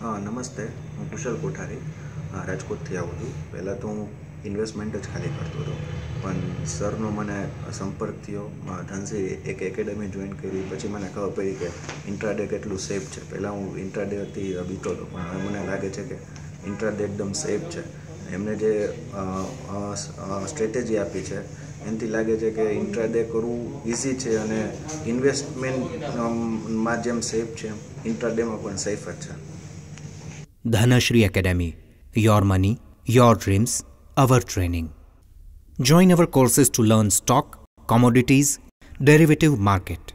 હા, નમસ્તે. હું કુશલ કોઠારી. રાજકોટથી આવું છું. પહેલાં તો હું ઇન્વેસ્ટમેન્ટ જ ખાલી કરતો હતો. પણ સરનો મને સંપર્ક થયો. ધનસી એક એકેડમી જોઈન કરી. પછી મને ખબર પડી કે ઇન્ટ્રાડે કેટલું સેફ છે. પહેલાં હું ઇન્ટ્રાડેથી બીતો હતો. પણ હવે મને લાગે છે કે ઇન્ટ્રાડે એકદમ સેફ છે. એમને જે સ્ટ્રેટેજી આપી છે, એનાથી લાગે છે કે ઇન્ટ્રાડે કરવું ઇઝી છે અને ઇન્વેસ્ટમેન્ટમાં જેમ સેફ છે ઇન્ટ્રાડેમાં પણ સેફ જ છે. Dhanashri Academy. Your money, your dreams, our training. Join our courses to learn stock, commodities, derivative market